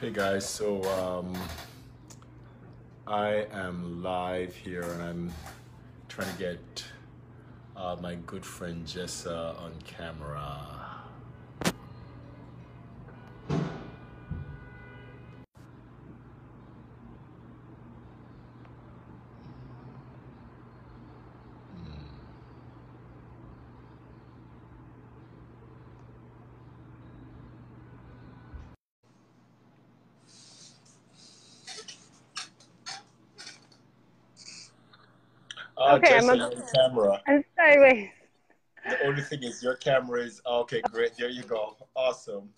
Hey guys, so um, I am live here and I'm trying to get uh, my good friend Jessa on camera. Uh, Okay, I'm Jessa, on, camera. I'm sideways. The only thing is your camera is okay. Great, there you go. Awesome.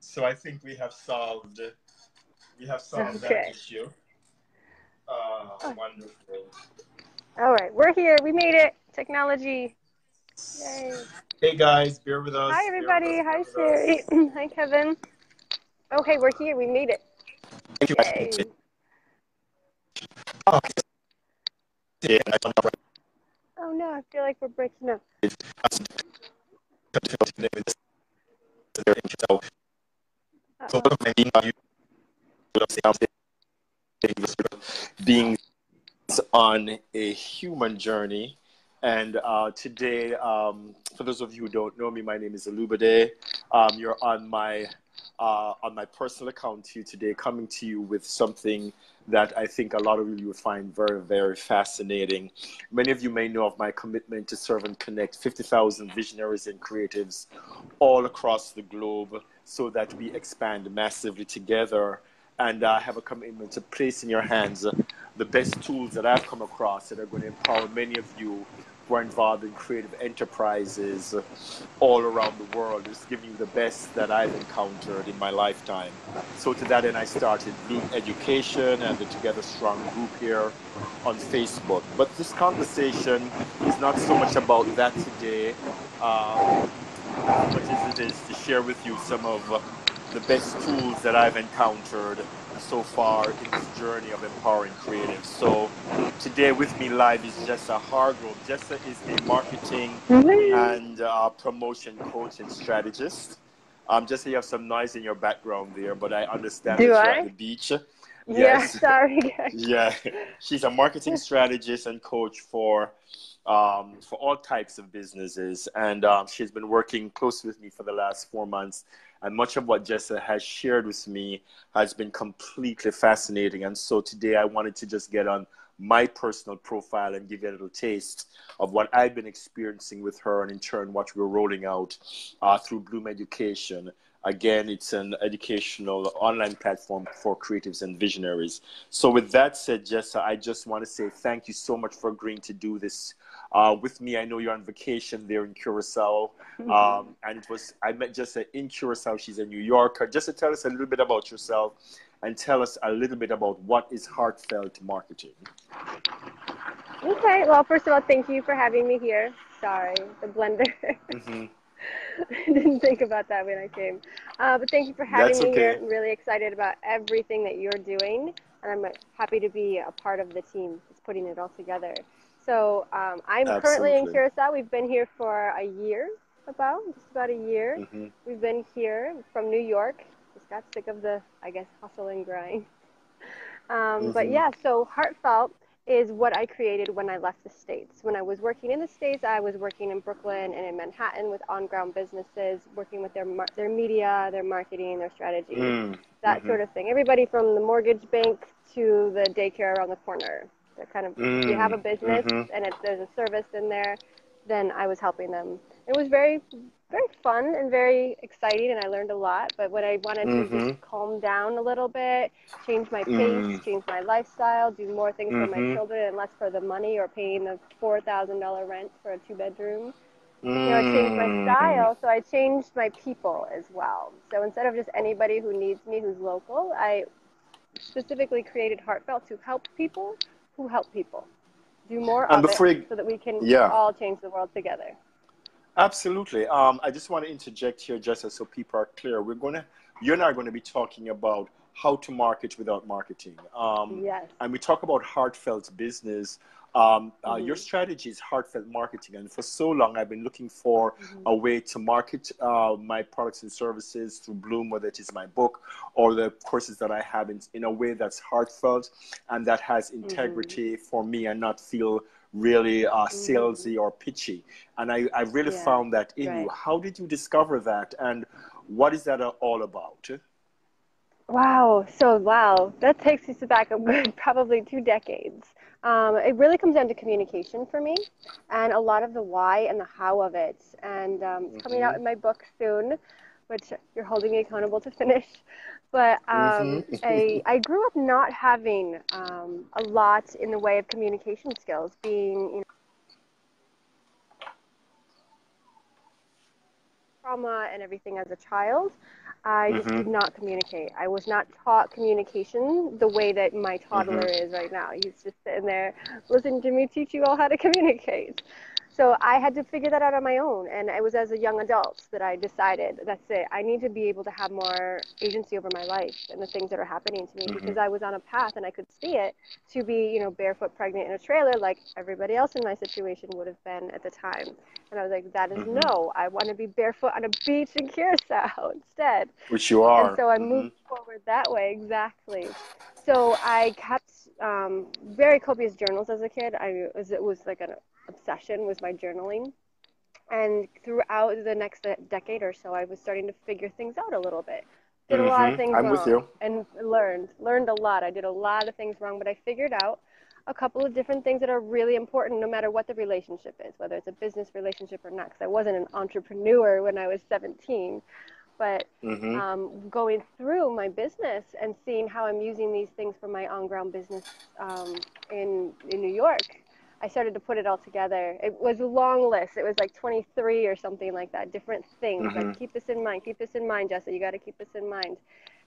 So I think we have solved we have solved that issue. Uh, Oh. wonderful. All right, we're here. We made it. Technology. Yay. Hey guys, bear with us. Hi, everybody. us, Hi, bear. Sherry. Hi, Kevin. Okay, we're here. We made it. Thank you. Yay. Oh, yeah, I don't know. Oh, no, I feel like we're breaking up. So, so Uh-oh. being on a human journey. And uh, today, um, for those of you who don't know me, my name is Olubode. Um, you're on my uh, on my personal account here today, coming to you with something that I think a lot of you will find very, very fascinating. Many of you may know of my commitment to serve and connect 50,000 visionaries and creatives all across the globe so that we expand massively together. And I have a commitment to place in your hands the best tools that I've come across that are going to empower many of you who are involved in creative enterprises all around the world, just giving you the best that I've encountered in my lifetime. So to that end, I started Bloom Education and the Together Strong group here on Facebook. But this conversation is not so much about that today, um, as it is to share with you some of the best tools that I've encountered so far in this journey of empowering creatives. So today with me live is Jessa Hargrove. Jessa is a marketing and uh, promotion coach and strategist. Um, just so you have some noise in your background there, but I understand Do that you're I? at the beach. Yeah, Yes. sorry. Yeah, she's a marketing strategist and coach for um, for all types of businesses, and um, she's been working close with me for the last four months. And much of what Jessa has shared with me has been completely fascinating. And so today I wanted to just get on my personal profile and give you a little taste of what I've been experiencing with her, and in turn what we're rolling out uh, through Bloom Education. Again, it's an educational online platform for creatives and visionaries. So, with that said, Jessa, I just want to say thank you so much for agreeing to do this uh, with me. I know you're on vacation there in Curacao, um, and it was I met Jessa in Curacao. She's a New Yorker. Just to tell us a little bit about yourself and tell us a little bit about what is heartfelt marketing. Okay, well, first of all, thank you for having me here. Sorry, the blender. hmm I didn't think about that when I came. Uh, but thank you for having That's me here. okay. I'm really excited about everything that you're doing, and I'm happy to be a part of the team that's putting it all together. So um, I'm currently in Curacao. We've been here for a year, about just about a year. hmm We've been here from New York. Just got sick of the, I guess, hustle and grind. Um, But Mhm. yeah, so Heartfelt is what I created when I left the States. When I was working in the States, I was working in Brooklyn and in Manhattan with on ground businesses, working with their, mar- their media, their marketing, their strategy, Mm. that Mhm. sort of thing. Everybody from the mortgage bank to the daycare around the corner. They're kind of, if you have a Mm. business Mhm. and if there's a service in there, then I was helping them. It was very, very fun and very exciting, and I learned a lot. But when I wanted to Mhm. just calm down a little bit, change my pace, Mm. change my lifestyle, do more things for my Mhm. children and less for the money or paying the four thousand dollar rent for a two bedroom. You know, I changed my Mm. style, so I changed my people as well. So instead of just anybody who needs me who's local, I specifically created Heartfelt to help people who help people. Do more And of it you- so that we can Yeah. all change the world together. Absolutely. Um, I just want to interject here, just so people are clear. We're gonna, you and I are going to be talking about how to market without marketing. Um, Yes. and we talk about heartfelt business. Um, uh, mm-hmm. Your strategy is heartfelt marketing, and for so long I've been looking for mm-hmm. a way to market uh, my products and services through Bloom, whether it is my book or the courses that I have in, in a way that's heartfelt and that has mm-hmm. integrity mm-hmm. for me and not feel really uh, mm-hmm. salesy or pitchy. And I, I really yeah. found that in right. you. How did you discover that, and what is that all about? Wow. So, wow, that takes us back a good probably two decades. Um, it really comes down to communication for me and a lot of the why and the how of it. And um, it's coming out mm-hmm. in my book soon, which you're holding me accountable to finish. But um, mm-hmm. I, I grew up not having um, a lot in the way of communication skills, being, you know, trauma and everything as a child. I just mm-hmm. did not communicate. I was not taught communication the way that my toddler mm-hmm. is right now. He's just sitting there listening to me teach you all how to communicate. So I had to figure that out on my own. And it was as a young adult that I decided that's it. I need to be able to have more agency over my life and the things that are happening to me mm-hmm. because I was on a path and I could see it to be, you know, barefoot pregnant in a trailer like everybody else in my situation would have been at the time. And I was like, that is mm-hmm. no. I want to be barefoot on a beach in Curacao instead. Which you are. And so I moved mm-hmm. forward that way, exactly. So I kept um, very copious journals as a kid. I was, it was like an obsession was my journaling. And throughout the next decade or so, I was starting to figure things out a little bit. Did mm-hmm. a lot of mm-hmm. things I'm wrong with you. and learned learned a lot. I did a lot of things wrong, but I figured out a couple of different things that are really important no matter what the relationship is, whether it's a business relationship or not. Because I wasn't an entrepreneur when I was 17, but mm-hmm. um, going through my business and seeing how I'm using these things for my on-ground business um, in in New York I started to put it all together. It was a long list. It was like 23 or something like that, different things. Mm-hmm. Like, keep this in mind, keep this in mind, Jessa. You got to keep this in mind.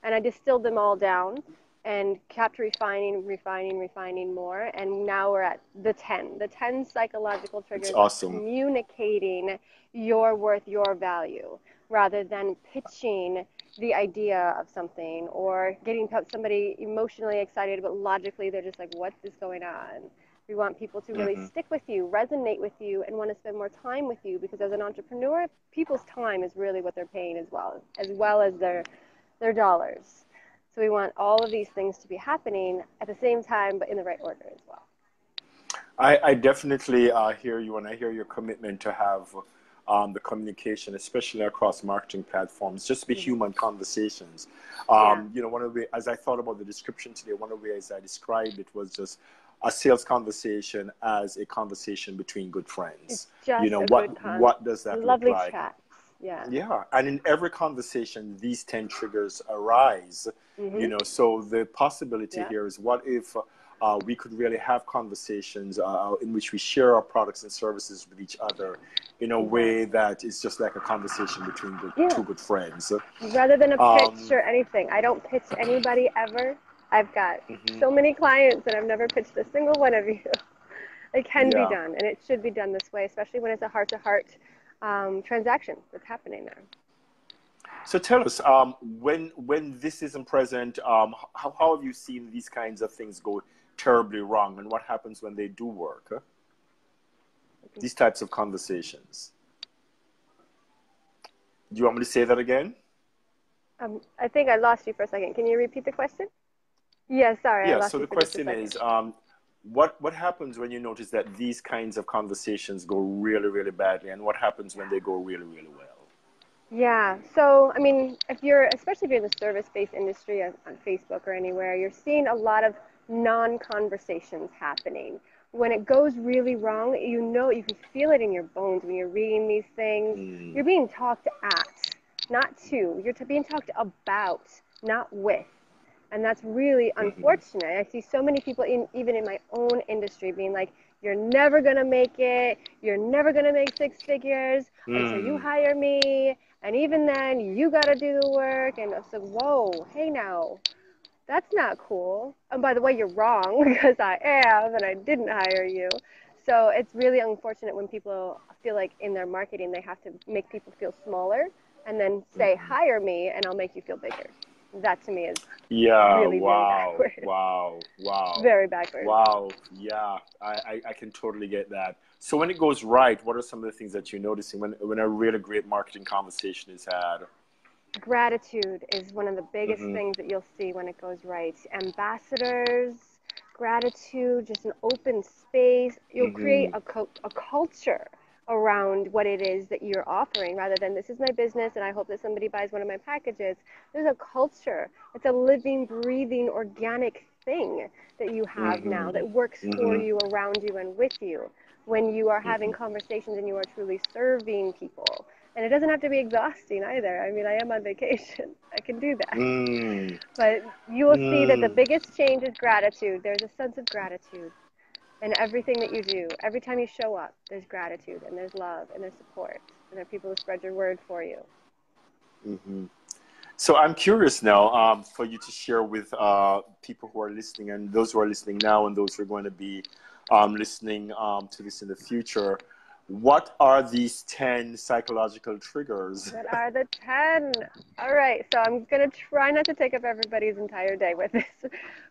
And I distilled them all down and kept refining, refining, refining more. And now we're at the 10, the 10 psychological triggers. That's awesome. Communicating your worth, your value, rather than pitching the idea of something or getting somebody emotionally excited, but logically they're just like, what is going on? We want people to really mm-hmm. stick with you, resonate with you, and want to spend more time with you because as an entrepreneur, people's time is really what they're paying as well, as well as their their dollars. So we want all of these things to be happening at the same time, but in the right order as well. I, I definitely uh, hear you, and I hear your commitment to have um, the communication, especially across marketing platforms, just be mm-hmm. human conversations. Um, yeah. You know, one of the as I thought about the description today, one of the ways I described it was just a sales conversation as a conversation between good friends. you know what what does that Lovely look like? Chat. Yeah. Yeah, and in every conversation, these ten triggers arise. Mm-hmm. You know, so the possibility yeah. here is what if uh, we could really have conversations uh, in which we share our products and services with each other in a way that is just like a conversation between good, yeah. two good friends. Rather than a pitch um, or anything. I don't pitch anybody ever. I've got mm-hmm. so many clients and I've never pitched a single one of you. it can yeah. be done and it should be done this way, especially when it's a heart to heart transaction that's happening there. So tell us, um, when when this isn't present, um, how, how have you seen these kinds of things go terribly wrong, and what happens when they do work? Huh? These types of conversations. Do you want me to say that again? Um, I think I lost you for a second. Can you repeat the question? Yeah, sorry. Yeah, so the question is um, what, what happens when you notice that these kinds of conversations go really, really badly, and what happens when they go really, really well? Yeah, so I mean, if you're, especially if you're in the service based industry on, on Facebook or anywhere, you're seeing a lot of non conversations happening. When it goes really wrong, you know, you can feel it in your bones when you're reading these things. Mm. You're being talked at, not to. You're being talked about, not with and that's really mm-hmm. unfortunate. I see so many people, in, even in my own industry, being like, "You're never gonna make it. You're never gonna make six figures mm. until you mm. hire me, and even then, you gotta do the work." And I was like, "Whoa, hey now." That's not cool. And by the way, you're wrong because I am and I didn't hire you. So it's really unfortunate when people feel like in their marketing they have to make people feel smaller and then say, mm-hmm. hire me and I'll make you feel bigger. That to me is yeah. really, wow. really wow. Wow. Very backwards. Wow. Yeah. I, I, I can totally get that. So when it goes right, what are some of the things that you're noticing when when a really great marketing conversation is had? Gratitude is one of the biggest Mhm. things that you'll see when it goes right. Ambassadors, gratitude, just an open space. You'll create Mhm. a, co- a culture around what it is that you're offering rather than this is my business and I hope that somebody buys one of my packages. There's a culture. It's a living, breathing, organic thing that you have now Mhm. that works for Mhm. you, around you, and with you when you are having Mhm. conversations and you are truly serving people. And it doesn't have to be exhausting either. I mean, I am on vacation. I can do that. Mm. But you will see that the Mm. biggest change is gratitude. There's a sense of gratitude in everything that you do. Every time you show up, there's gratitude and there's love and there's support and there are people who spread your word for you. hmm So I'm curious now um, for you to share with uh, people who are listening and those who are listening now and those who are going to be um, listening um, to this in the future. What are these 10 psychological triggers? What are the 10? All right, so I'm going to try not to take up everybody's entire day with this.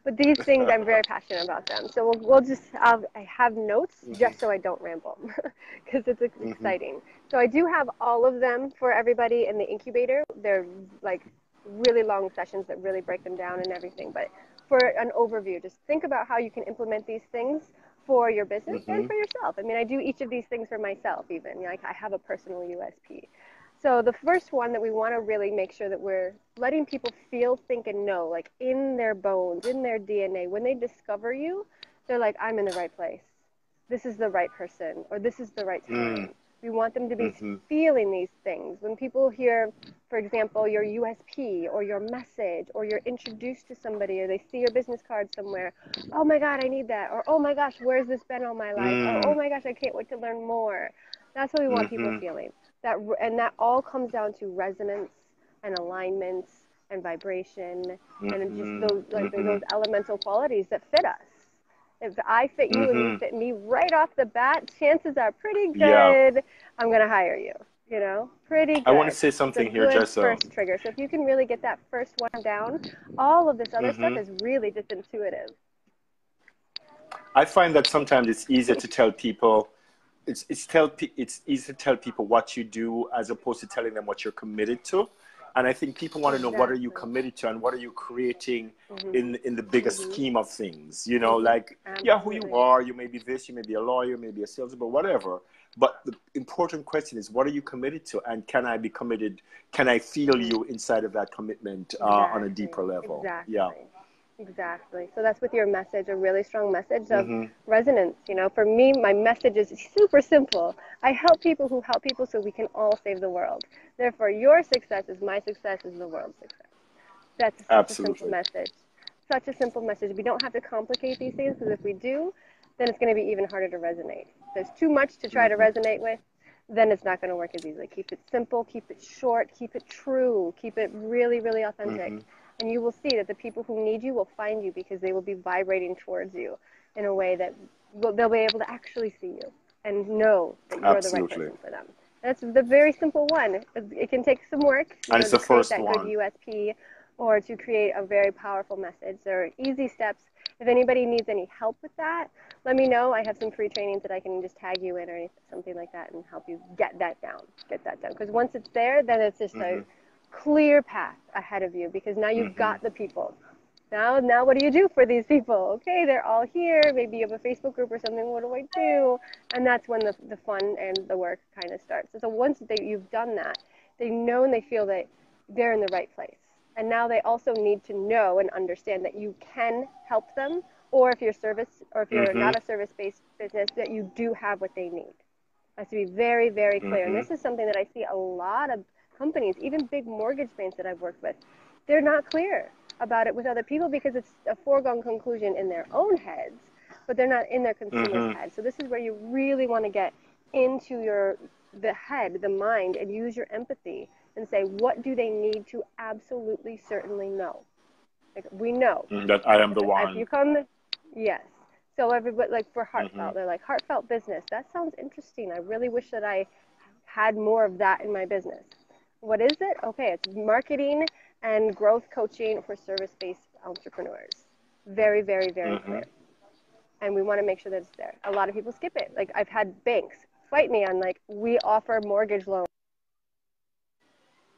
But these things, I'm very passionate about them. So we'll, we'll just, I'll, I have notes just so I don't ramble because it's Mhm. exciting. So I do have all of them for everybody in the incubator. They're like really long sessions that really break them down and everything. But for an overview, just think about how you can implement these things for your business and Mhm. for yourself. I mean, I do each of these things for myself, even. Like, I have a personal USP. So, the first one that we want to really make sure that we're letting people feel, think, and know, like in their bones, in their DNA, when they discover you, they're like, I'm in the right place. This is the right person, or this is the right time. We want them to be Mhm. feeling these things. When people hear, for example, your USP or your message, or you're introduced to somebody, or they see your business card somewhere, oh my God, I need that. Or, oh my gosh, where's this been all my life? Mm. Or, oh my gosh, I can't wait to learn more. That's what we want people Mhm. feeling. That, and that all comes down to resonance and alignment and vibration and Mhm. just those, like, Mhm. those elemental qualities that fit us. If I fit you and you Mhm. fit me right off the bat, chances are pretty good Yeah. I'm going to hire you. You know, pretty good. I want to say something here, Jessa. first trigger. So if you can really get that first one down, all of this other stuff Mhm. is really just intuitive. I find that sometimes it's easier to tell people, it's, it's, tell, it's easy to tell people what you do as opposed to telling them what you're committed to. And I think people want to know what are you committed to and what are you creating Mhm. in in the bigger Mhm. scheme of things. You know, Mhm. like yeah, who you are. You may be this. You may be a lawyer. Maybe a salesman, but whatever. But the important question is, what are you committed to, and can I be committed? Can I feel you inside of that commitment uh, on a deeper level? Exactly. Yeah. Exactly. So that's with your message, a really strong message of Mhm. resonance. You know, for me, my message is super simple. I help people who help people so we can all save the world. Therefore, your success is my success is the world's success. That's such a simple message. Such a simple message. We don't have to complicate these things because if we do, then it's going to be even harder to resonate. If there's too much to try to Mhm. resonate with, then it's not going to work as easily. Keep it simple, keep it short, keep it true, keep it really, really authentic. Mhm. And you will see that the people who need you will find you because they will be vibrating towards you in a way that will, they'll be able to actually see you and know that you're Absolutely. the right person for them. That's the very simple one. It can take some work And know, it's to the create first that one. good USP or to create a very powerful message. There are easy steps. If anybody needs any help with that, let me know. I have some free trainings that I can just tag you in or something like that and help you get that down. Get that down. Because once it's there, then it's just Mhm. a clear path ahead of you because now you've Mhm. got the people. Now, now what do you do for these people? Okay, they're all here. Maybe you have a Facebook group or something. What do I do? And that's when the, the fun and the work kind of starts. So once they, you've done that, they know and they feel that they're in the right place. And now they also need to know and understand that you can help them, or if you're service, or if you're Mhm. not a service-based business, that you do have what they need. Has to be very, very clear. And Mhm. this is something that I see a lot of companies, even big mortgage banks that I've worked with, they're not clear about it with other people because it's a foregone conclusion in their own heads, but they're not in their consumer's Mhm. head. So this is where you really want to get into your the head, the mind, and use your empathy and say, what do they need to absolutely certainly know? Like we know Mm, That I am the one. if you come, yes. So everybody, like for heartfelt, Mhm. they're like heartfelt business. That sounds interesting. I really wish that I had more of that in my business. What is it? Okay, it's marketing and growth coaching for service-based entrepreneurs. Very, very, very mm-hmm. clear. And we want to make sure that it's there. A lot of people skip it. Like I've had banks fight me on like we offer mortgage loans.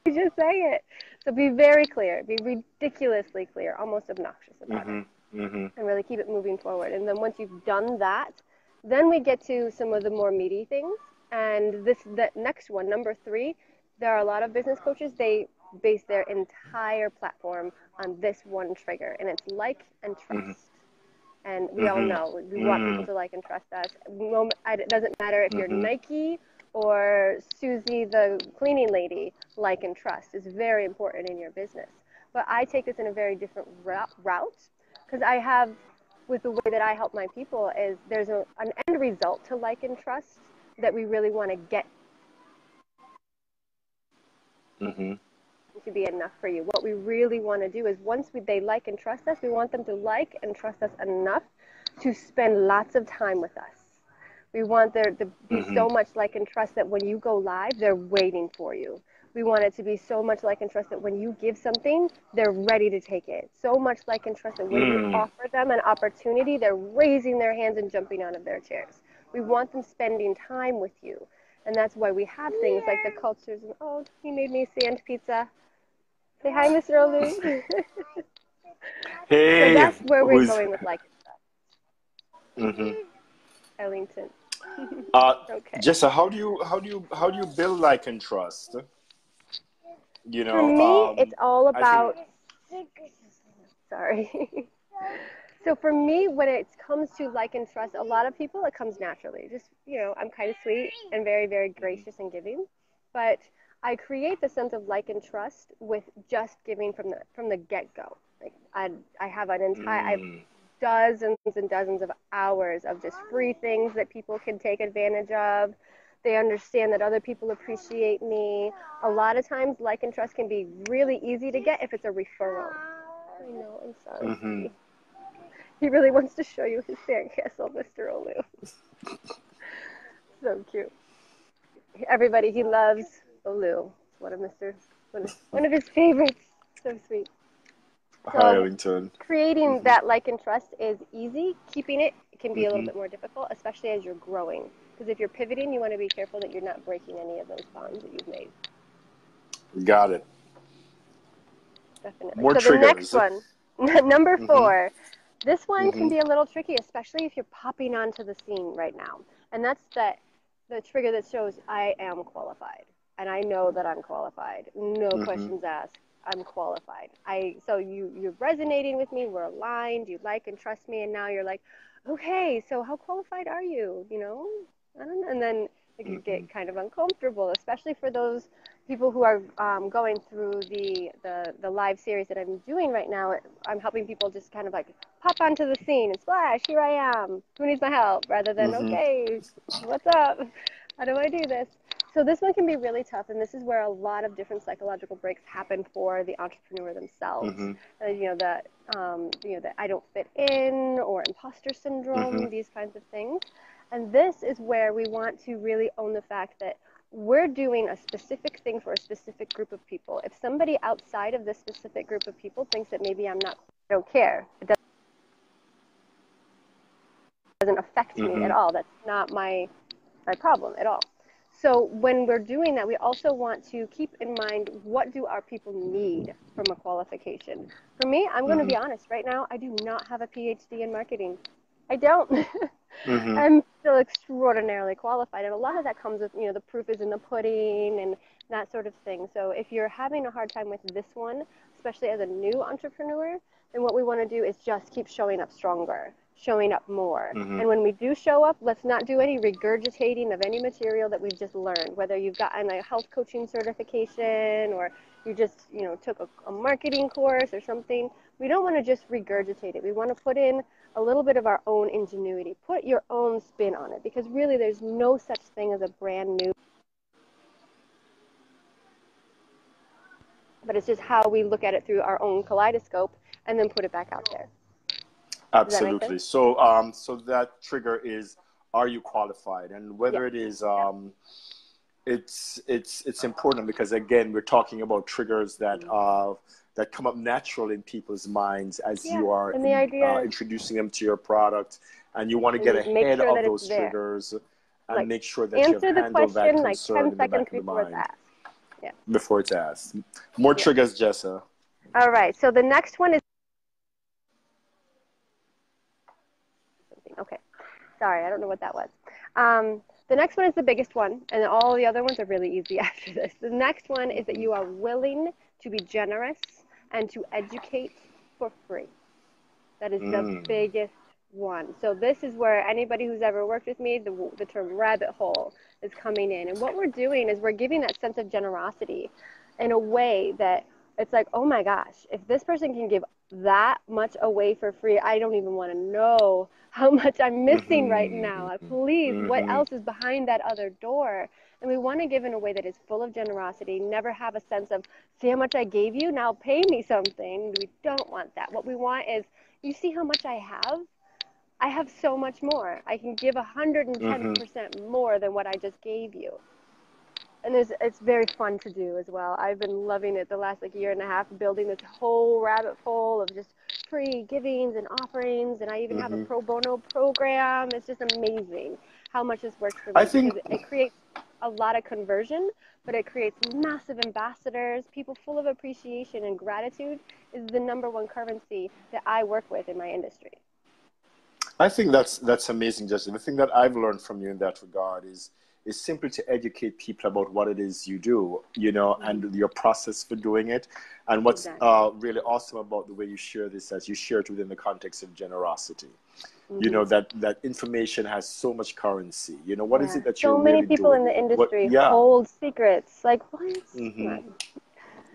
You just say it. So be very clear. Be ridiculously clear, almost obnoxious about mm-hmm. it. Mm-hmm. And really keep it moving forward. And then once you've done that, then we get to some of the more meaty things. And this the next one, number three, there are a lot of business coaches, they base their entire platform on this one trigger, and it's like and trust. Mm-hmm. And we mm-hmm. all know we want people mm-hmm. to like and trust us. It doesn't matter if you're mm-hmm. Nike or Susie, the cleaning lady, like and trust is very important in your business. But I take this in a very different route because I have, with the way that I help my people, is there's a, an end result to like and trust that we really want to get mm-hmm. to be enough for you. What we really want to do is once we, they like and trust us, we want them to like and trust us enough to spend lots of time with us. We want there to be mm-hmm. so much like and trust that when you go live, they're waiting for you. We want it to be so much like and trust that when you give something, they're ready to take it. So much like and trust that when mm. you offer them an opportunity, they're raising their hands and jumping out of their chairs. We want them spending time with you. And that's why we have things like the cultures. And, oh, he made me sand pizza. Say hi, Mr. Olu. hey. So that's where we're going with like Mm-hmm. Ellington. uh, okay. Jessa, how do you how do you how do you build like and trust? You know, for me, um, it's all about. Think... Sorry. So for me, when it comes to like and trust, a lot of people it comes naturally. Just you know, I'm kind of sweet and very, very gracious and giving, but I create the sense of like and trust with just giving from the from the get go. Like I I have an entire mm. I've dozens and dozens of hours of just free things that people can take advantage of. They understand that other people appreciate me. A lot of times, like and trust can be really easy to get if it's a referral. I know, I'm sorry. Mm-hmm. He really wants to show you his sandcastle, Mr. Olu. so cute. Everybody, he loves Olu. One of Mr. One of, one of his favorites. So sweet. So Hi, Ellington. Creating mm-hmm. that like and trust is easy. Keeping it can be mm-hmm. a little mm-hmm. bit more difficult, especially as you're growing. Because if you're pivoting, you want to be careful that you're not breaking any of those bonds that you've made. Got it. Definitely. More so triggers. the next one, number mm-hmm. 4 this one mm-hmm. can be a little tricky, especially if you're popping onto the scene right now. And that's the, the trigger that shows I am qualified. And I know that I'm qualified. No mm-hmm. questions asked. I'm qualified. I so you you're resonating with me. We're aligned. You like and trust me, and now you're like, okay, so how qualified are you? You know, I don't know. And then like, you get mm-hmm. kind of uncomfortable, especially for those people who are um, going through the, the, the live series that I'm doing right now, I'm helping people just kind of like pop onto the scene and splash, here I am, who needs my help, rather than, mm-hmm. okay, what's up? How do I do this? So this one can be really tough, and this is where a lot of different psychological breaks happen for the entrepreneur themselves. Mm-hmm. Uh, you know that um, you know that I don't fit in, or imposter syndrome, mm-hmm. these kinds of things. And this is where we want to really own the fact that we're doing a specific thing for a specific group of people. If somebody outside of this specific group of people thinks that maybe I'm not, I don't care. It doesn't affect mm-hmm. me at all. That's not my my problem at all. So when we're doing that, we also want to keep in mind what do our people need from a qualification. For me, I'm going mm-hmm. to be honest. Right now, I do not have a PhD in marketing. I don't. mm-hmm. I'm still extraordinarily qualified, and a lot of that comes with you know the proof is in the pudding and that sort of thing. So if you're having a hard time with this one, especially as a new entrepreneur, then what we want to do is just keep showing up stronger, showing up more. Mm-hmm. And when we do show up, let's not do any regurgitating of any material that we've just learned, whether you've gotten a health coaching certification or you just you know took a, a marketing course or something. We don't want to just regurgitate it. We want to put in a little bit of our own ingenuity. Put your own spin on it because really there's no such thing as a brand new. But it's just how we look at it through our own kaleidoscope and then put it back out there. Absolutely. So, um, so that trigger is, are you qualified? And whether it is, um, it's it's it's important because again we're talking about triggers that uh, that come up naturally in people's minds as Yeah, you are in- idea uh, introducing them to your product and you want to get ahead sure of those triggers and Like, make sure that you have Answer the handled that question like concern 10 in the back seconds of the before it's mind asked. before it's asked more Yeah. triggers jessa All right. So the next one is okay. Sorry, I don't know what that was. Um, the next one is the biggest one, and all the other ones are really easy after this. The next one is that you are willing to be generous and to educate for free. That is the Mm. biggest one. So this is where anybody who's ever worked with me, the, the term rabbit hole is coming in. And what we're doing is we're giving that sense of generosity in a way that it's like, oh my gosh, if this person can give that much away for free, I don't even want to know how much I'm missing right now. Please, what Mhm. else is behind that other door? And we want to give in a way that is full of generosity, never have a sense of, see how much I gave you, now pay me something. We don't want that. What we want is, you see how much I have? I have so much more. I can give 110% more than what I just gave you. And it's, it's very fun to do as well. I've been loving it the last like year and a half, building this whole rabbit hole of just free givings and offerings. And I even have a Mhm. pro bono program. It's just amazing how much this works for me. I think- it creates a lot of conversion, but it creates massive ambassadors. People full of appreciation and gratitude is the number one currency that I work with in my industry. I think that's that's amazing, Jessa. The thing that I've learned from you in that regard is is simply to educate people about what it is you do, you know, and your process for doing it. And what's Exactly. uh, really awesome about the way you share this, as you share it within the context of generosity. You know that that information has so much currency. You know, what is Mm-hmm. Yeah. it that so you're many really people doing? in the What- industry yeah, hold secrets like what Come Mhm. on.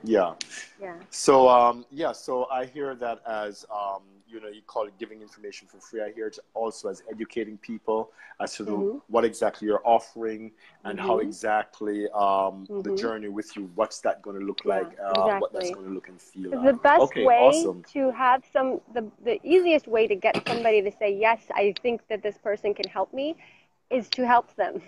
yeah. yeah So um, yeah, so I hear that as um, you know, you call it giving information for free. I hear it also as educating people as to the, Mhm. what exactly you're offering and how Mhm. exactly um, the Mhm. journey with you. What's that going to look Yeah, like? Uh, What that's going to look and feel like? the best okay, way awesome. to have some the, the easiest way to get somebody to say yes i think that this person can help me is to help them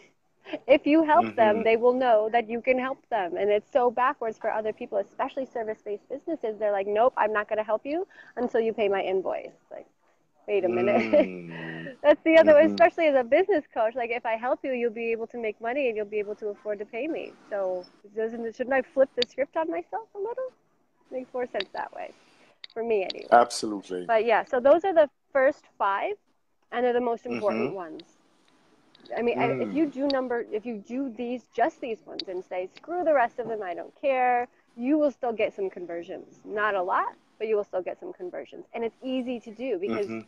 if you help them Mhm. they will know that you can help them and it's so backwards for other people especially service-based businesses they're like nope i'm not going to help you until you pay my invoice like wait a minute Mm. That's the other way, Mhm. especially as a business coach. Like, if I help you, you'll be able to make money and you'll be able to afford to pay me. So, doesn't shouldn't I flip the script on myself a little? Makes more sense that way, for me anyway. Absolutely. But yeah, so those are the first five, and they're the most important Mhm. ones. I mean, I- if Mm. you do number, if you do these, just these ones, and say screw the rest of them, I don't care, you will still get some conversions. Not a lot, but you will still get some conversions, and it's easy to do because Mhm.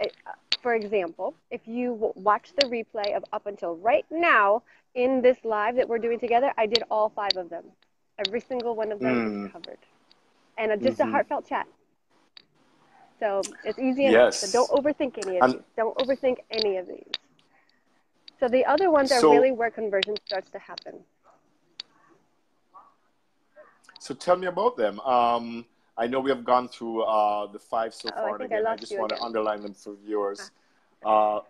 it- uh, for example, if you watch the replay of up until right now in this live that we're doing together, I did all five of them. Every single one of them Mm. is covered. And uh, just Mhm. a heartfelt chat. So it's easy enough. Yes. So don't overthink any of And- these. Don't overthink any of these. So the other ones are So- really where conversion starts to happen. So tell me about them. Um, I know we have gone through uh, the five so Oh, far, I again, I, lost just want to underline them for viewers. Uh,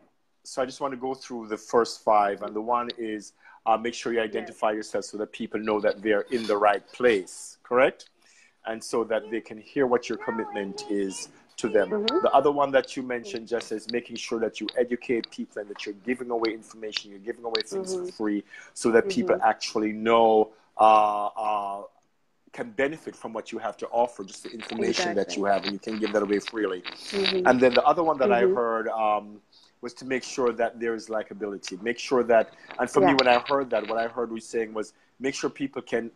so I just want to go through the first five, and the one is uh, make sure you identify yourself so that people know that they're in the right place, correct? And so that they can hear what your commitment is to them. Mhm. The other one that you mentioned, just is making sure that you educate people and that you're giving away information, you're giving away things for Mhm. free, so that people actually know. Uh, uh, can benefit from what you have to offer, just the information that you have, and you can give that away freely. Mhm. And then the other one that. I heard um, was to make sure that there is likability. Make sure that, and for me, when I heard that, what I heard was saying was make sure people can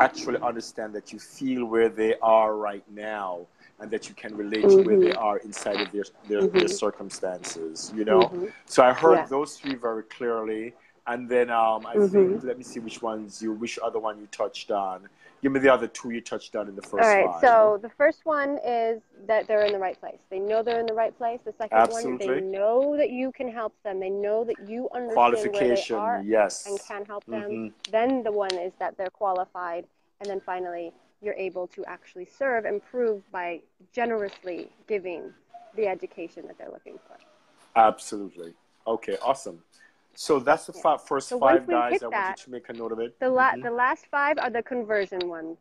actually understand that you feel where they are right now and that you can relate to where they Mhm. are inside of their, their, their Mhm. circumstances, you know? Mhm. So I heard Yeah. those three very clearly. And then um, I think, let me see which ones you, which other one you touched on. Give me the other two you touched on in the first All right, five. so the first one is that they're in the right place. They know they're in the right place. The second one, they know that you can help them. They know that you understand where they are yes. and can help them. Mhm. Then the one is that they're qualified. And then finally, you're able to actually serve and prove by generously giving the education that they're looking for. Absolutely. Okay, awesome. So that's the Yeah. fi- first So five guys. I want that, you to make a note of it. The la- Mhm. the last five are the conversion ones.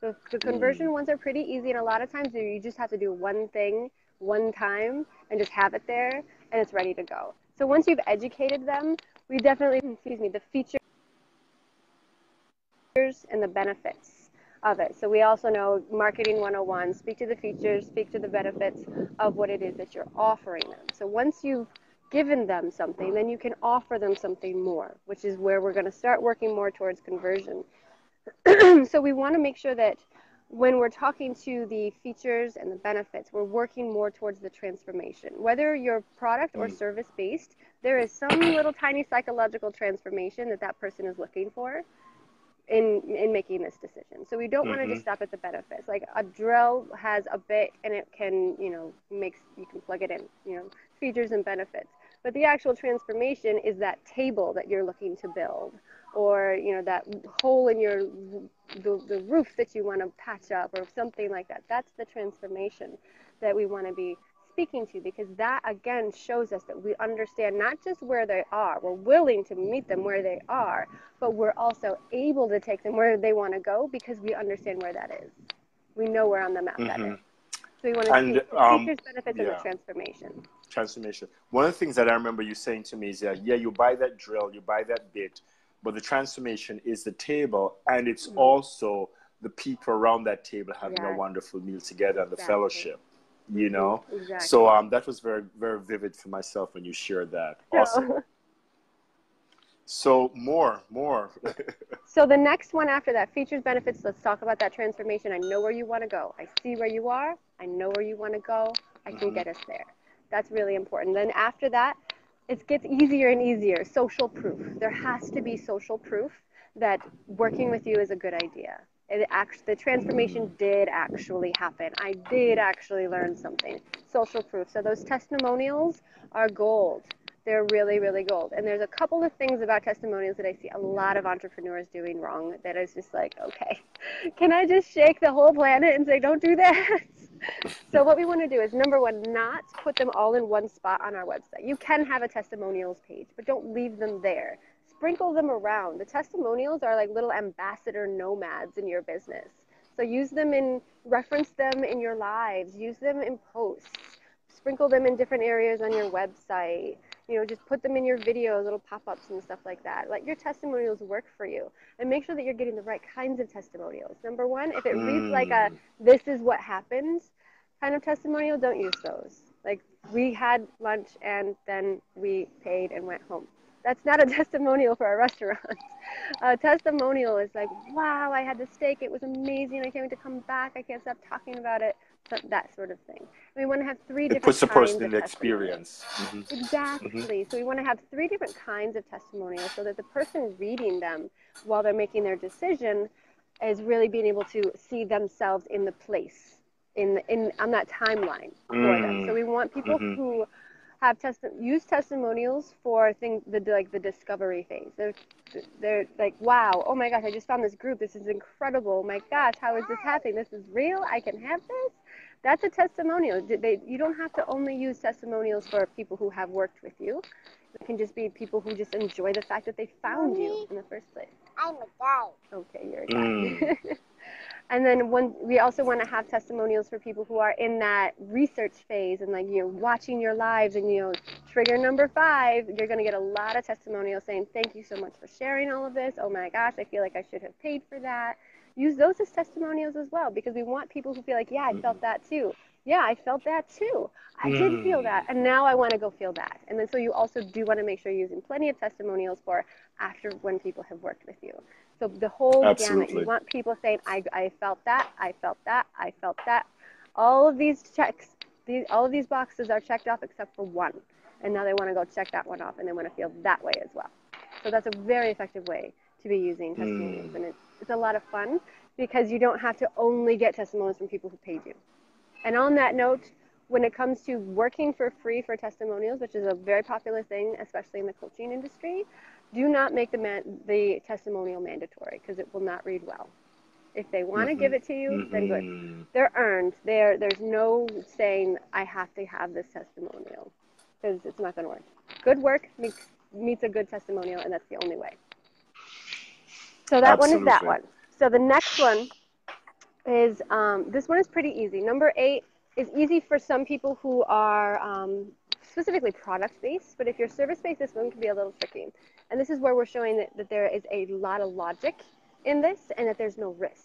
The, the conversion Mm. ones are pretty easy, and a lot of times you just have to do one thing one time and just have it there, and it's ready to go. So once you've educated them, we definitely excuse me the features and the benefits of it. So we also know marketing 101, speak to the features, speak to the benefits of what it is that you're offering them. So once you've given them something, then you can offer them something more, which is where we're going to start working more towards conversion. so we want to make sure that when we're talking to the features and the benefits, we're working more towards the transformation. Whether you're product or Mm. service based, there is some little tiny psychological transformation that that person is looking for in in making this decision. So we don't want to mm-hmm. just stop at the benefits. Like a drill has a bit and it can, you know, makes you can plug it in, you know, features and benefits. But the actual transformation is that table that you're looking to build or, you know, that hole in your the, the roof that you want to patch up or something like that. That's the transformation that we want to be speaking to because that again shows us that we understand not just where they are, we're willing to meet them where they are, but we're also able to take them where they want to go because we understand where that is. We know where on the map that Mhm. is. So we want to And, see the um, features, benefits, and yeah. the transformation. transformation. One of the things that I remember you saying to me is that yeah, you buy that drill, you buy that bit, but the transformation is the table, and it's Mhm. also the people around that table having a wonderful meal together and the Exactly. fellowship. You know, Exactly. so um, that was very very vivid for myself when you shared that. Awesome. So more, more. So the next one after that, features, benefits, let's talk about that transformation. I know where you want to go. I see where you are. I know where you want to go. I can Mhm. get us there. That's really important. Then after that, it gets easier and easier. Social proof. There has to be social proof that working with you is a good idea. It act, the transformation did actually happen. I did actually learn something. Social proof. So those testimonials are gold. They're really, really gold. And there's a couple of things about testimonials that I see a lot of entrepreneurs doing wrong that is just like, okay, can I just shake the whole planet and say, don't do that? so what we want to do is number one, not put them all in one spot on our website. You can have a testimonials page, but don't leave them there. Sprinkle them around. The testimonials are like little ambassador nomads in your business. So use them in, reference them in your lives, use them in posts, sprinkle them in different areas on your website. You know, just put them in your videos, little pop-ups and stuff like that. Let your testimonials work for you, and make sure that you're getting the right kinds of testimonials. Number one, if it reads like a Mm. "this is what happens" kind of testimonial, don't use those. Like we had lunch and then we paid and went home. That's not a testimonial for a restaurant. A testimonial is like, wow, I had the steak. It was amazing. I can't wait to come back. I can't stop talking about it. So that sort of thing. We want to have three It different puts the kinds person in of the testimonials. experience. Mhm. Exactly. So we want to have three different kinds of testimonials so that the person reading them while they're making their decision is really being able to see themselves in the place in in on that timeline for them. Mm. So we want people Mhm. who have test use testimonials for things the like the discovery phase. They're they're like, wow, oh my gosh, I just found this group. This is incredible. Oh my gosh, how is this happening? This is real. I can have this. That's a testimonial. They, you don't have to only use testimonials for people who have worked with you. It can just be people who just enjoy the fact that they found you in the first place. I'm a guy. Okay, you're a guy. Mm. and then one, we also want to have testimonials for people who are in that research phase and like you know watching your lives and you know trigger number five. You're going to get a lot of testimonials saying thank you so much for sharing all of this. Oh my gosh, I feel like I should have paid for that. Use those as testimonials as well because we want people who feel like yeah, I felt that too. Yeah, I felt that too. I did feel Mm. that, and now I want to go feel that. And then so you also do want to make sure you're using plenty of testimonials for after when people have worked with you. So the whole gamut. Absolutely. You want people saying, I, I felt that, I felt that, I felt that. All of these checks, these, all of these boxes are checked off except for one. And now they want to go check that one off and they want to feel that way as well. So that's a very effective way to be using testimonials. Mm. And it's, it's a lot of fun because you don't have to only get testimonials from people who paid you. And on that note, when it comes to working for free for testimonials, which is a very popular thing, especially in the coaching industry, do not make the, man- the testimonial mandatory because it will not read well. If they want to Mhm. give it to you, then good. They're earned. They're, there's no saying, I have to have this testimonial because it's not going to work. Good work makes meets a good testimonial, and that's the only way. So that Absolutely. one is that one. So the next one is um, this one is pretty easy. Number eight is easy for some people who are um, specifically product based, but if you're service based, this one can be a little tricky. And this is where we're showing that, that there is a lot of logic in this and that there's no risk.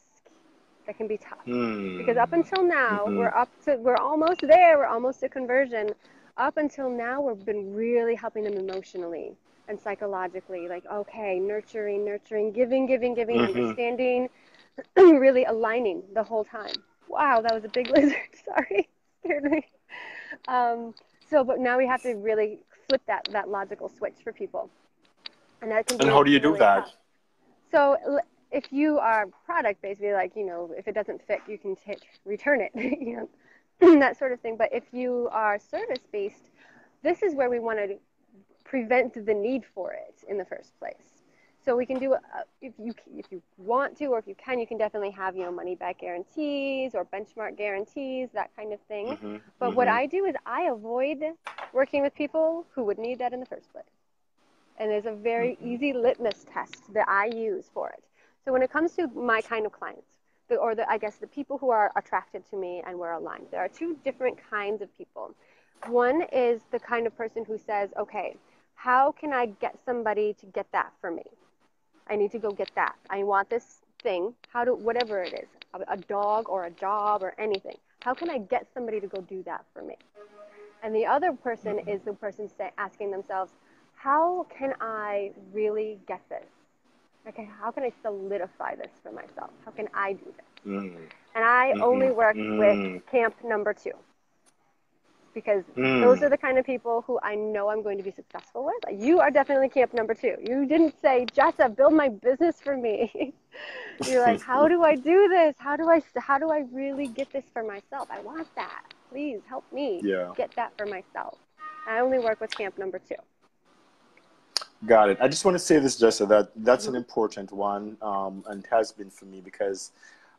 That can be tough. Hmm. Because up until now, Mhm. we're up to, we're almost there, we're almost to conversion. Up until now, we've been really helping them emotionally and psychologically, like, okay, nurturing, nurturing, giving, giving, giving, Mhm. understanding, really aligning the whole time. Wow, that was a big lizard. Sorry, scared me. Um, so, but now we have to really flip that, that logical switch for people. And that can And how do you do that? tough. So if you are product based, be like, you know, if it doesn't fit, you can hit return it, you know, that sort of thing. But if you are service based, this is where we want to prevent the need for it in the first place. So we can do, uh, if you if you want to, or if you can, you can definitely have you know money back guarantees or benchmark guarantees, that kind of thing. Mhm, But what mhm. I do is I avoid working with people who would need that in the first place. And there's a very Mhm. easy litmus test that I use for it. So when it comes to my kind of clients, the, or the, I guess the people who are attracted to me and we're aligned, there are two different kinds of people. One is the kind of person who says, okay, how can I get somebody to get that for me? I need to go get that. I want this thing. How do whatever it is, a, a dog or a job or anything. How can I get somebody to go do that for me? And the other person is the person say, asking themselves, how can I really get this? Okay, how can I solidify this for myself? How can I do this? Mm. And I Mhm, only work mhm. with camp number two because Mm. those are the kind of people who I know I'm going to be successful with. You are definitely camp number two. You didn't say, Jessa, build my business for me. You're like, how do I do this? How do I how do I really get this for myself? I want that. Please help me Yeah. get that for myself. I only work with camp number two. Got it. I just want to say this, Jessa, that that's Mm-hmm. an important one, um, and has been for me because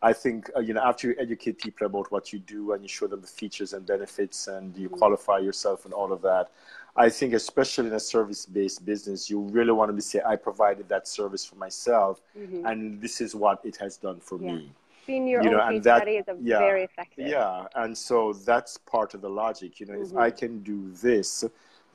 I think uh, you know after you educate people about what you do and you show them the features and benefits and you Mhm. qualify yourself and all of that, I think especially in a service-based business, you really want to be say, I provided that service for myself, Mhm. and this is what it has done for Yeah. me. Being your you own know, and case that- study is a yeah, very effective. Yeah, and so that's part of the logic. You know, if Mhm. I can do this,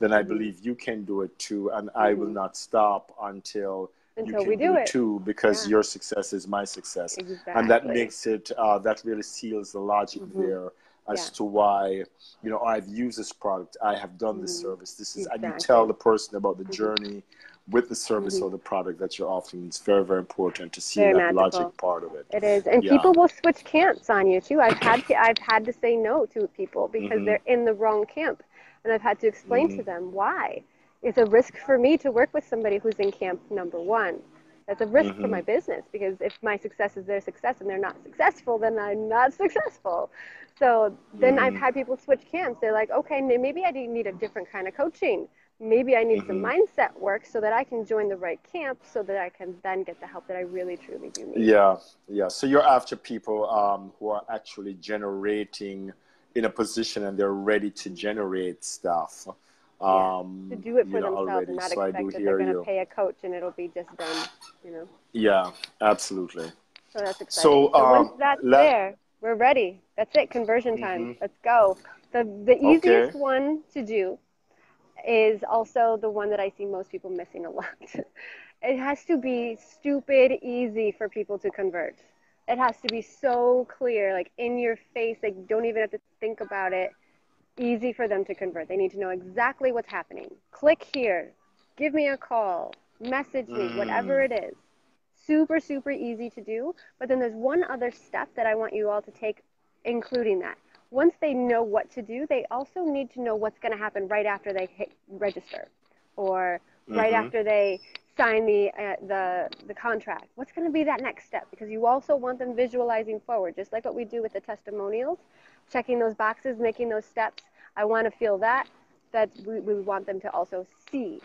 then I Mhm. believe you can do it too, and I will Mhm. not stop until, Until you can we do it. too, because Yeah. your success is my success, Exactly. and that makes it uh, that really seals the logic Mhm. there as Yeah. to why you know I've used this product, I have done this Mhm. service. This is, and you tell the person about the Mhm. journey with the service Mhm. or the product that you're offering. It's very very important to see Very that magical. logic part of it. It is, and Yeah. people will switch camps on you too. I've had to, I've had to say no to people because Mhm. they're in the wrong camp, and I've had to explain to Mhm. them why. It's a risk for me to work with somebody who's in camp number one. That's a risk for Mhm. my business because if my success is their success and they're not successful, then I'm not successful. So then I've Mhm. had people switch camps. They're like, okay, maybe I need a different kind of coaching. Maybe I need some Mhm. mindset work so that I can join the right camp so that I can then get the help that I really truly do need. Yeah, yeah. So you're after people um, who are actually generating in a position and they're ready to generate stuff. Um, to do it for themselves already. and not so expect that they're going to pay a coach and it'll be just done, you know. Yeah, absolutely. So that's exciting. So, once um, that's la- there, we're ready. That's it. Conversion time. Mhm. Let's go. The the easiest Okay. one to do is also the one that I see most people missing a lot. it has to be stupid easy for people to convert. It has to be so clear, like in your face, like don't even have to think about it. Easy for them to convert. They need to know exactly what's happening. Click here. Give me a call. Message me. Mm. Whatever it is. Super, super easy to do. But then there's one other step that I want you all to take, including that. Once they know what to do, they also need to know what's going to happen right after they hit register or right Mhm. after they sign the, uh, the, the contract. What's going to be that next step? Because you also want them visualizing forward, just like what we do with the testimonials, checking those boxes, making those steps. I want to feel that. That we, we want them to also see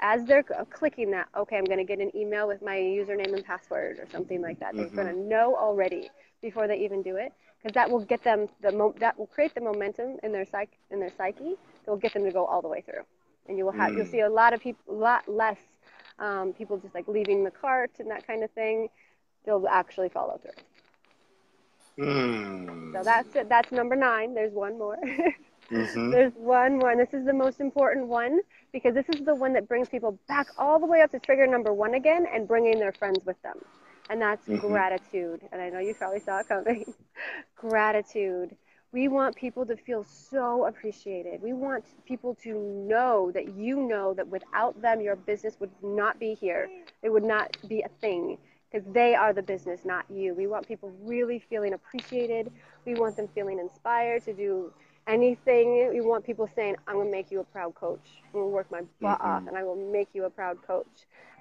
as they're clicking that, okay, I'm going to get an email with my username and password or something like that. They're Mhm. going to know already before they even do it, because that will get them the mo- that will create the momentum in their psych in their psyche. That will get them to go all the way through. and you will have mm. you'll see a lot of people, a lot less um, people just like leaving the cart and that kind of thing. They'll actually follow through. Mm. So that's it. That's number nine. There's one more. mm-hmm. There's one more, and this is the most important one because this is the one that brings people back all the way up to trigger number one again and bringing their friends with them. And that's mm-hmm. gratitude. And I know you probably saw it coming. gratitude. We want people to feel so appreciated. We want people to know that you know that without them, your business would not be here. It would not be a thing because they are the business, not you. We want people really feeling appreciated. We want them feeling inspired to do anything you want people saying i'm going to make you a proud coach. I'm going to work my butt mm-hmm. off and i will make you a proud coach.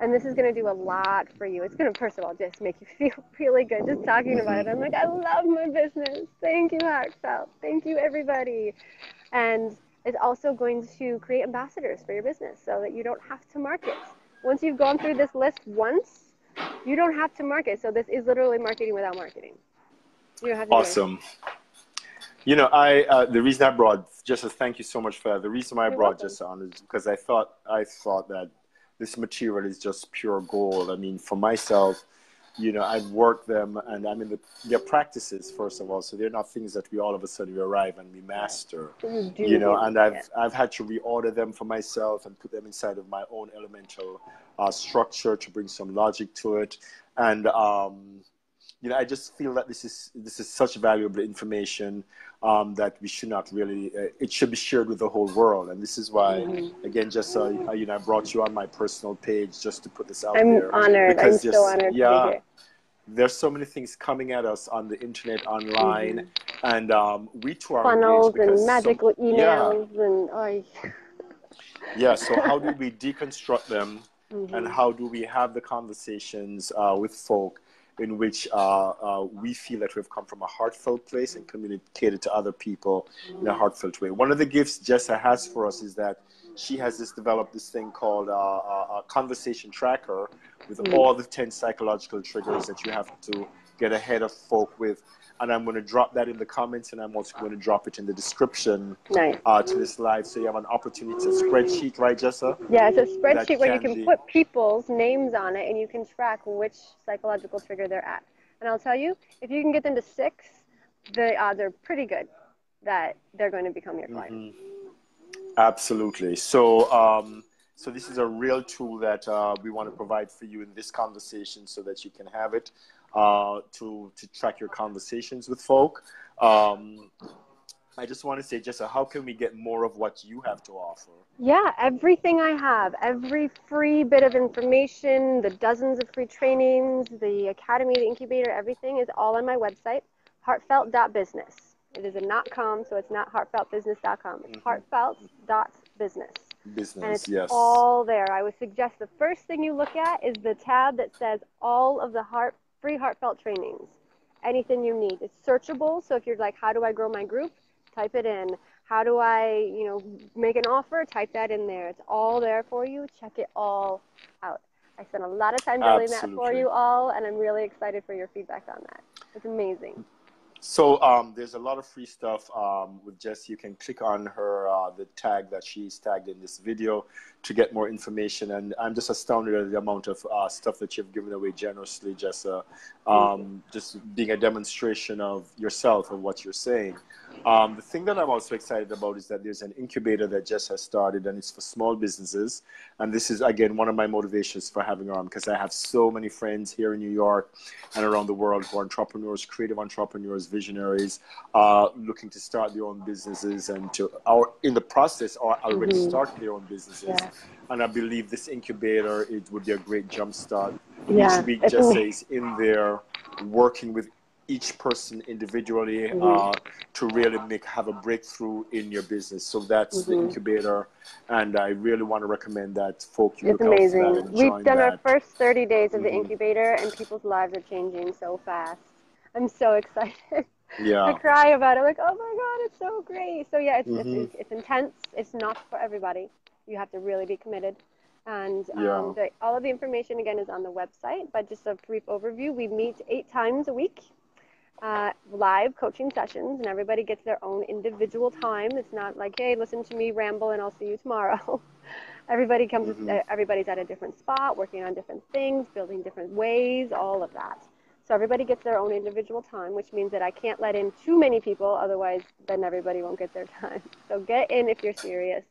And this is going to do a lot for you. It's going to first of all just make you feel really good just talking mm-hmm. about it. I'm like i love my business. Thank you heartfelt thank you everybody. And it's also going to create ambassadors for your business so that you don't have to market. Once you've gone through this list once you don't have to market. So this is literally marketing without marketing. You don't have to awesome you know, I uh, the reason I brought just a thank you so much for that. The reason why I brought Jessa on is because I thought I thought that this material is just pure gold. I mean, for myself, you know, I've worked them and I mean, the, they're practices, first of all. So they're not things that we all of a sudden we arrive and we master, you, you know, and I've, yeah. I've had to reorder them for myself and put them inside of my own elemental uh, structure to bring some logic to it. And, um, you know, I just feel that this is this is such valuable information um, that we should not really. Uh, it should be shared with the whole world, and this is why, mm-hmm. again, just uh, you know, I brought you on my personal page just to put this out I'm there. I'm honored. I'm just, so honored. Yeah, there's so many things coming at us on the internet, online, mm-hmm. and um, we too are funnels and magical some, emails yeah. and. Oh, yeah. So how do we deconstruct them, mm-hmm. and how do we have the conversations uh, with folk? In which uh, uh, we feel that we've come from a heartfelt place and communicated to other people in a heartfelt way. One of the gifts Jessa has for us is that she has this developed this thing called uh, a conversation tracker with mm. all the 10 psychological triggers that you have to get ahead of folk with and I'm going to drop that in the comments, and I'm also going to drop it in the description nice. uh, to this live, so you have an opportunity. It's a spreadsheet, right, Jessa? Yeah, it's a spreadsheet where you can be... put people's names on it, and you can track which psychological trigger they're at. And I'll tell you, if you can get them to six, the odds are pretty good that they're going to become your client. Mm-hmm. Absolutely. So. Um, so this is a real tool that uh, we want to provide for you in this conversation so that you can have it uh, to to track your conversations with folk. Um, I just want to say, Jessa, how can we get more of what you have to offer? Yeah, everything I have, every free bit of information, the dozens of free trainings, the academy, the incubator, everything is all on my website, heartfelt.business. It is a not com, so it's not heartfeltbusiness.com. It's mm-hmm. heartfelt.business. Business, and it's yes. all there. I would suggest the first thing you look at is the tab that says all of the heart free heartfelt trainings. Anything you need. It's searchable. So if you're like, how do I grow my group? Type it in. How do I, you know, make an offer? Type that in there. It's all there for you. Check it all out. I spent a lot of time building Absolutely. that for you all, and I'm really excited for your feedback on that. It's amazing. So um, there's a lot of free stuff um, with Jess. You can click on her uh, the tag that she's tagged in this video to get more information. And I'm just astounded at the amount of uh, stuff that you've given away generously, Jess. Uh, um, just being a demonstration of yourself and what you're saying. Um, the thing that I'm also excited about is that there's an incubator that Jess has started, and it's for small businesses. And this is again one of my motivations for having her because I have so many friends here in New York and around the world who are entrepreneurs, creative entrepreneurs, visionaries, uh, looking to start their own businesses and to, or in the process, or already mm-hmm. started their own businesses. Yeah. And I believe this incubator it would be a great jumpstart. Yeah. Each week, Jess is in there working with each person individually mm-hmm. uh, to really make have a breakthrough in your business. So that's mm-hmm. the incubator, and I really want to recommend that folk you it's amazing. We've done that. our first 30 days of mm-hmm. the incubator, and people's lives are changing so fast. I'm so excited. Yeah. I cry about it, like, oh my god, it's so great. So yeah, it's, it's, mm-hmm. it's intense. It's not for everybody. You have to really be committed. And um, yeah. the, all of the information again is on the website. But just a brief overview: we meet eight times a week uh, live coaching sessions, and everybody gets their own individual time. It's not like, hey, listen to me ramble and I'll see you tomorrow. everybody comes, mm-hmm. everybody's at a different spot, working on different things, building different ways, all of that. So everybody gets their own individual time, which means that I can't let in too many people, otherwise, then everybody won't get their time. So get in if you're serious.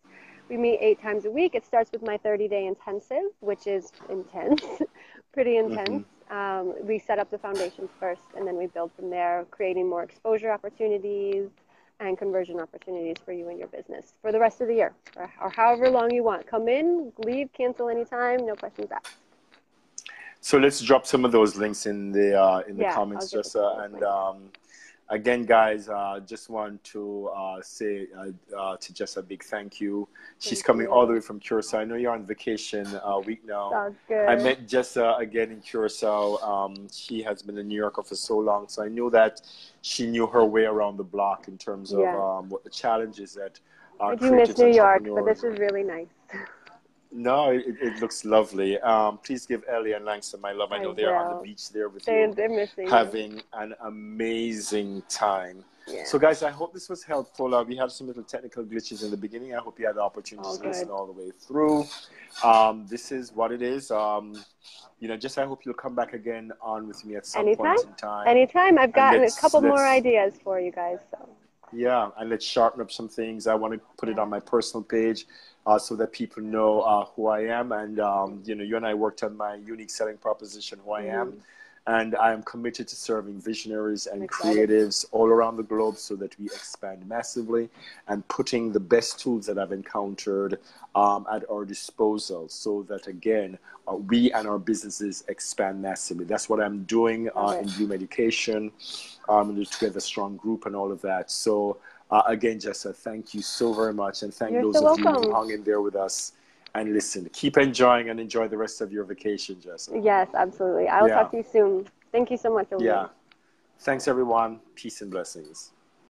We meet eight times a week. It starts with my 30 day intensive, which is intense, pretty intense. Mm-hmm um, we set up the foundations first and then we build from there, creating more exposure opportunities and conversion opportunities for you and your business for the rest of the year or, or however long you want. Come in, leave, cancel anytime, no questions asked. So let's drop some of those links in the uh, in the yeah, comments, Jessa, and um, again, guys, uh, just want to uh, say uh, uh to Jess a big thank you. She's thank coming you. all the way from Curacao. I know you're on vacation uh, week now. Good. I met Jessa again in Curacao. Um, she has been in New York for so long, so I knew that she knew her way around the block in terms of yeah. um, what the challenges that. I do miss New York, but this is really nice. No, it, it looks lovely. Um, please give Ellie and Langston my love. I know I they're on the beach there with they, you, they're missing having an amazing time. Yeah. So, guys, I hope this was helpful. Uh, we had some little technical glitches in the beginning. I hope you had the opportunity all to good. listen all the way through. Um, this is what it is. Um, you know, just I hope you'll come back again on with me at some Anytime? point in time. Anytime. I've gotten a couple more ideas for you guys. So. Yeah, and let's sharpen up some things. I want to put it on my personal page uh, so that people know uh, who I am. And, um, you know, you and I worked on my unique selling proposition, who I am. Mm-hmm. And I am committed to serving visionaries and creatives all around the globe so that we expand massively and putting the best tools that I've encountered um, at our disposal so that, again, uh, we and our businesses expand massively. That's what I'm doing uh, okay. in Bloom Education, um, Together Strong Group, and all of that. So, uh, again, Jessa, thank you so very much. And thank You're those so of welcome. you who hung in there with us and listen. Keep enjoying and enjoy the rest of your vacation, Jessa. Yes, absolutely. I will yeah. talk to you soon. Thank you so much. Yeah. Thanks, everyone. Peace and blessings.